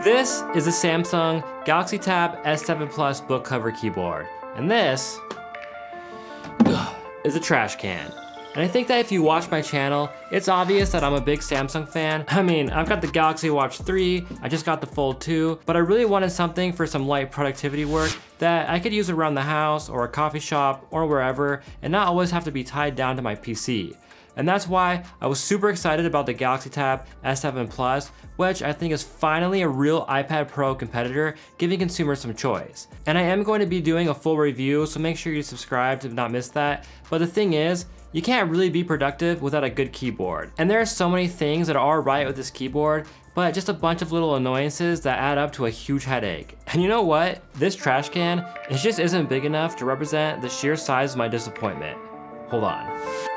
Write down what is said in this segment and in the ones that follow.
This is the Samsung Galaxy Tab S7 Plus book cover keyboard. And this is a trash can. And I think that if you watch my channel, it's obvious that I'm a big Samsung fan. I mean, I've got the Galaxy Watch 3, I just got the Fold 2, but I really wanted something for some light productivity work that I could use around the house or a coffee shop or wherever and not always have to be tied down to my PC. And that's why I was super excited about the Galaxy Tab S7 Plus, which I think is finally a real iPad Pro competitor, giving consumers some choice. And I am going to be doing a full review, so make sure you subscribe to not miss that. But the thing is, you can't really be productive without a good keyboard. And there are so many things that are right with this keyboard, but just a bunch of little annoyances that add up to a huge headache. And you know what? This trash can, it just isn't big enough to represent the sheer size of my disappointment. Hold on.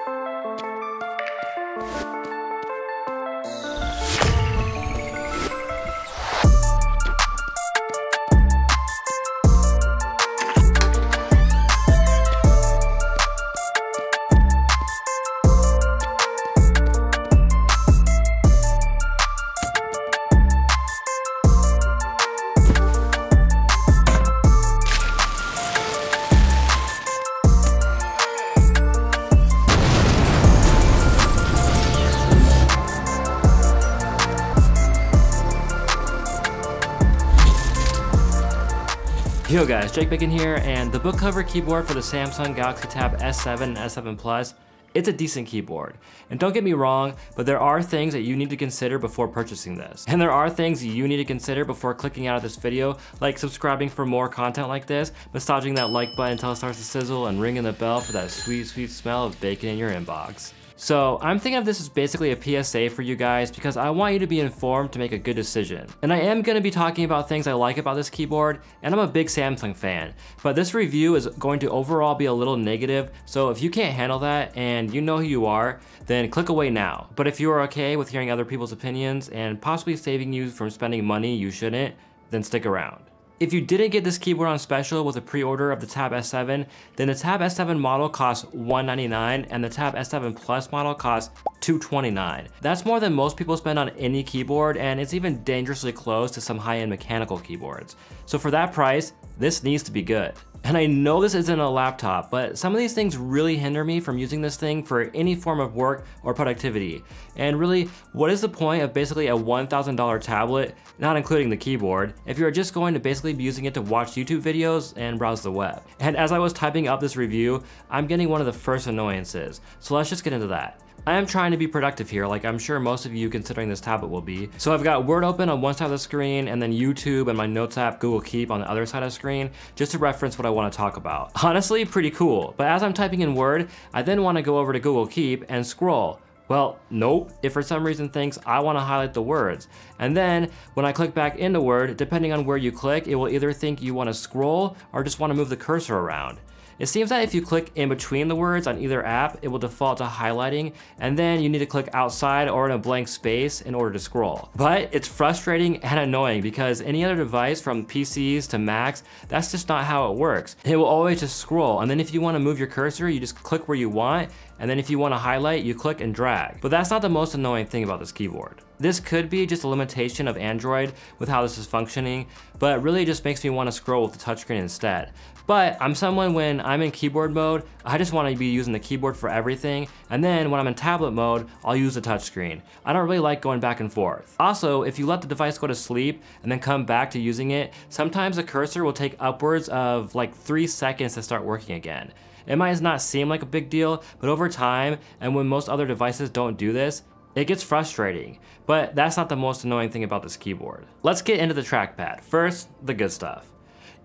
Yo guys, Jake Bacon here, and the book cover keyboard for the Samsung Galaxy Tab S7 and S7 Plus, it's a decent keyboard. And don't get me wrong, but there are things that you need to consider before purchasing this. And there are things you need to consider before clicking out of this video, like subscribing for more content like this, massaging that like button until it starts to sizzle, and ringing the bell for that sweet, sweet smell of bacon in your inbox. So I'm thinking of this as basically a PSA for you guys because I want you to be informed to make a good decision. And I am going to be talking about things I like about this keyboard, and I'm a big Samsung fan. But this review is going to overall be a little negative, so if you can't handle that and you know who you are, then click away now. But if you are okay with hearing other people's opinions and possibly saving you from spending money you shouldn't, then stick around. If you didn't get this keyboard on special with a pre-order of the Tab S7, then the Tab S7 model costs 199 and the Tab S7 Plus model costs 229. That's more than most people spend on any keyboard and it's even dangerously close to some high-end mechanical keyboards. So for that price, this needs to be good. And I know this isn't a laptop, but some of these things really hinder me from using this thing for any form of work or productivity. And really, what is the point of basically a $1,000 tablet, not including the keyboard, if you're just going to basically be using it to watch YouTube videos and browse the web? And as I was typing up this review, I'm getting one of the first annoyances. So let's just get into that. I am trying to be productive here, like I'm sure most of you considering this tablet will be. So I've got Word open on one side of the screen and then YouTube and my Notes app, Google Keep on the other side of the screen, just to reference what I wanna talk about. Honestly, pretty cool. But as I'm typing in Word, I then wanna go over to Google Keep and scroll. Well, nope, it for some reason thinks I wanna highlight the words. And then when I click back into Word, depending on where you click, it will either think you wanna scroll or just wanna move the cursor around. It seems that if you click in between the words on either app, it will default to highlighting, and then you need to click outside or in a blank space in order to scroll. But it's frustrating and annoying because any other device from PCs to Macs, that's just not how it works. It will always just scroll, and then if you wanna move your cursor, you just click where you want, and then if you wanna highlight, you click and drag. But that's not the most annoying thing about this keyboard. This could be just a limitation of Android with how this is functioning, but it really just makes me wanna scroll with the touchscreen instead. But I'm someone when I'm in keyboard mode, I just wanna be using the keyboard for everything, and then when I'm in tablet mode, I'll use the touchscreen. I don't really like going back and forth. Also, if you let the device go to sleep and then come back to using it, sometimes the cursor will take upwards of like three seconds to start working again. It might not seem like a big deal, but over time, and when most other devices don't do this, it gets frustrating, but that's not the most annoying thing about this keyboard. Let's get into the trackpad. First, the good stuff.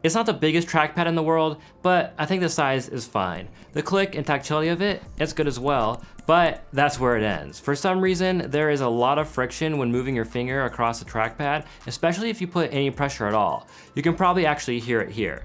It's not the biggest trackpad in the world, but I think the size is fine. The click and tactility of it, it's good as well, but that's where it ends. For some reason, there is a lot of friction when moving your finger across the trackpad, especially if you put any pressure at all. You can probably actually hear it here.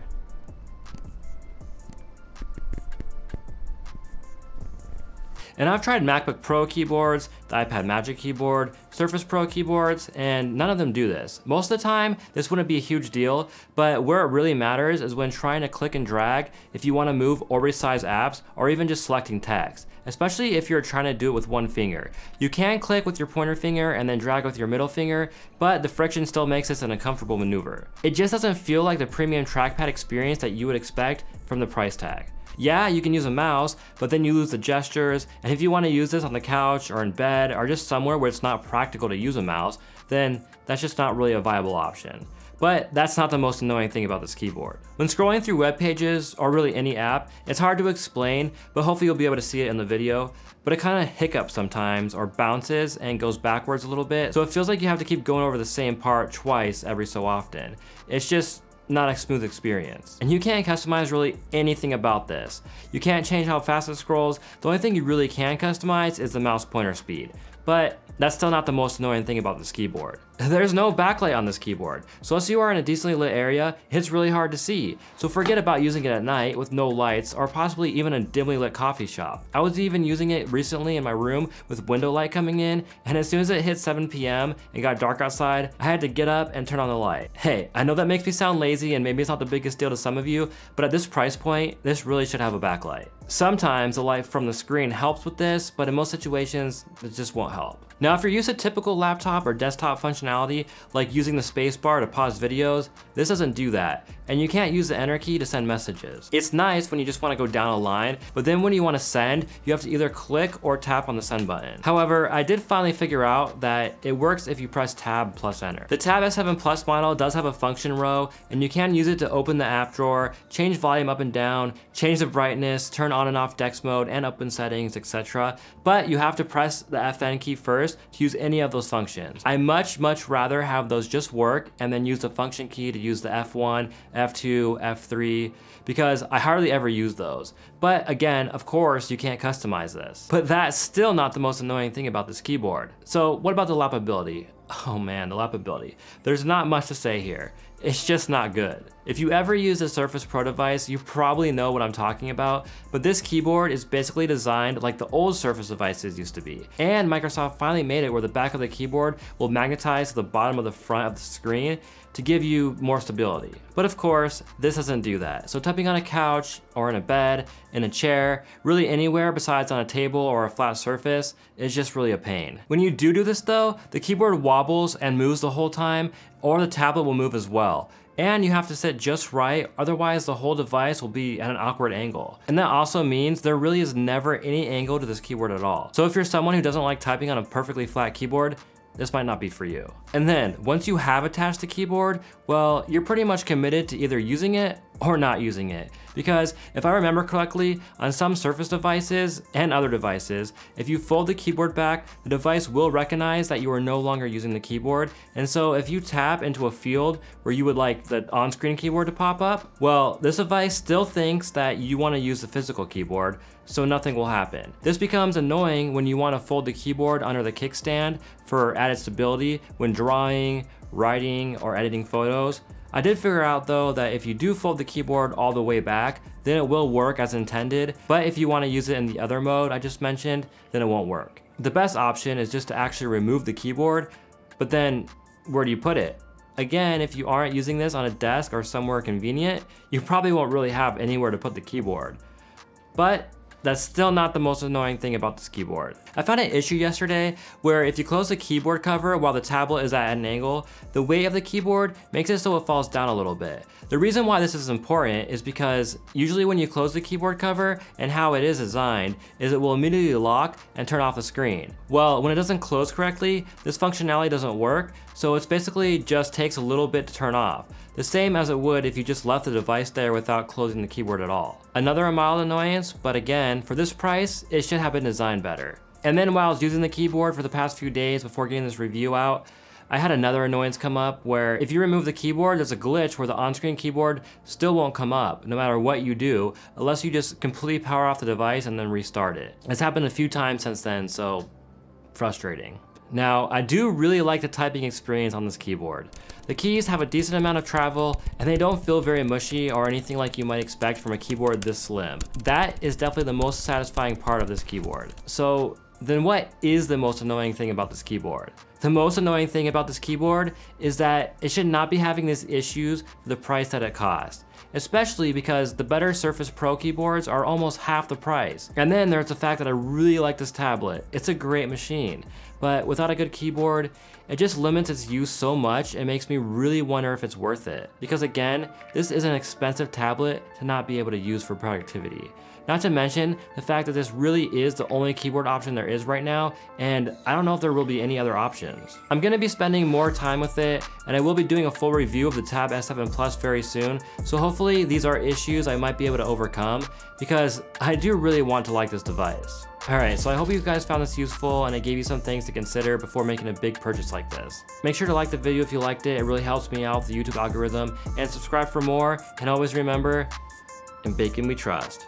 And I've tried MacBook Pro keyboards, the iPad Magic keyboard, Surface Pro keyboards, and none of them do this. Most of the time, this wouldn't be a huge deal, but where it really matters is when trying to click and drag if you want to move or resize apps, or even just selecting text especially if you're trying to do it with one finger. You can click with your pointer finger and then drag with your middle finger, but the friction still makes this an uncomfortable maneuver. It just doesn't feel like the premium trackpad experience that you would expect from the price tag. Yeah, you can use a mouse, but then you lose the gestures, and if you want to use this on the couch or in bed or just somewhere where it's not practical to use a mouse, then that's just not really a viable option. But that's not the most annoying thing about this keyboard. When scrolling through web pages, or really any app, it's hard to explain, but hopefully you'll be able to see it in the video, but it kind of hiccups sometimes, or bounces and goes backwards a little bit, so it feels like you have to keep going over the same part twice every so often. It's just not a smooth experience. And you can't customize really anything about this. You can't change how fast it scrolls. The only thing you really can customize is the mouse pointer speed. But that's still not the most annoying thing about this keyboard. There's no backlight on this keyboard, so unless you are in a decently lit area, it's really hard to see. So forget about using it at night with no lights or possibly even a dimly lit coffee shop. I was even using it recently in my room with window light coming in, and as soon as it hit 7 p.m. and got dark outside, I had to get up and turn on the light. Hey, I know that makes me sound lazy and maybe it's not the biggest deal to some of you, but at this price point, this really should have a backlight. Sometimes the light from the screen helps with this, but in most situations, it just won't help. Now, if you're used to typical laptop or desktop functionality, like using the spacebar to pause videos, this doesn't do that, and you can't use the enter key to send messages. It's nice when you just want to go down a line, but then when you want to send, you have to either click or tap on the send button. However, I did finally figure out that it works if you press tab plus enter. The Tab S7 Plus model does have a function row, and you can use it to open the app drawer, change volume up and down, change the brightness, turn on and off DeX mode, and open settings, etc. But you have to press the FN key first to use any of those functions. I much, much rather have those just work and then use the function key to use the F1, F2, F3, because I hardly ever use those. But again, of course, you can't customize this. But that's still not the most annoying thing about this keyboard. So what about the lapability? Oh man, the lapability. There's not much to say here. It's just not good. If you ever use a Surface Pro device, you probably know what I'm talking about, but this keyboard is basically designed like the old Surface devices used to be. And Microsoft finally made it where the back of the keyboard will magnetize to the bottom of the front of the screen to give you more stability. But of course, this doesn't do that. So typing on a couch or in a bed, in a chair, really anywhere besides on a table or a flat surface is just really a pain. When you do do this though, the keyboard wobbles and moves the whole time, or the tablet will move as well. And you have to sit just right, otherwise the whole device will be at an awkward angle. And that also means there really is never any angle to this keyboard at all. So if you're someone who doesn't like typing on a perfectly flat keyboard, this might not be for you. And then, once you have attached the keyboard, well, you're pretty much committed to either using it or not using it. Because if I remember correctly, on some Surface devices and other devices, if you fold the keyboard back, the device will recognize that you are no longer using the keyboard. And so if you tap into a field where you would like the on-screen keyboard to pop up, well, this device still thinks that you want to use the physical keyboard, so nothing will happen. This becomes annoying when you want to fold the keyboard under the kickstand for added stability when drawing, writing, or editing photos. I did figure out though that if you do fold the keyboard all the way back, then it will work as intended, but if you want to use it in the other mode I just mentioned, then it won't work. The best option is just to actually remove the keyboard, but then where do you put it? Again, if you aren't using this on a desk or somewhere convenient, you probably won't really have anywhere to put the keyboard. But that's still not the most annoying thing about this keyboard. I found an issue yesterday where if you close the keyboard cover while the tablet is at an angle, the weight of the keyboard makes it so it falls down a little bit. The reason why this is important is because usually when you close the keyboard cover and how it is designed is it will immediately lock and turn off the screen. Well, when it doesn't close correctly, this functionality doesn't work, so it's basically just takes a little bit to turn off. The same as it would if you just left the device there without closing the keyboard at all. Another mild annoyance, but again, for this price, it should have been designed better. And then while I was using the keyboard for the past few days before getting this review out, I had another annoyance come up where if you remove the keyboard, there's a glitch where the on-screen keyboard still won't come up no matter what you do, unless you just completely power off the device and then restart it. It's happened a few times since then, so frustrating. Now, I do really like the typing experience on this keyboard. The keys have a decent amount of travel and they don't feel very mushy or anything like you might expect from a keyboard this slim. That is definitely the most satisfying part of this keyboard. So then what is the most annoying thing about this keyboard? The most annoying thing about this keyboard is that it should not be having these issues for the price that it costs especially because the better Surface Pro keyboards are almost half the price. And then there's the fact that I really like this tablet. It's a great machine, but without a good keyboard, it just limits its use so much it makes me really wonder if it's worth it. Because again, this is an expensive tablet to not be able to use for productivity. Not to mention the fact that this really is the only keyboard option there is right now, and I don't know if there will be any other options. I'm gonna be spending more time with it, and I will be doing a full review of the Tab S7 Plus very soon, so hopefully these are issues I might be able to overcome, because I do really want to like this device. Alright, so I hope you guys found this useful and it gave you some things to consider before making a big purchase like this. Make sure to like the video if you liked it, it really helps me out with the YouTube algorithm, and subscribe for more, and always remember, in bacon we trust.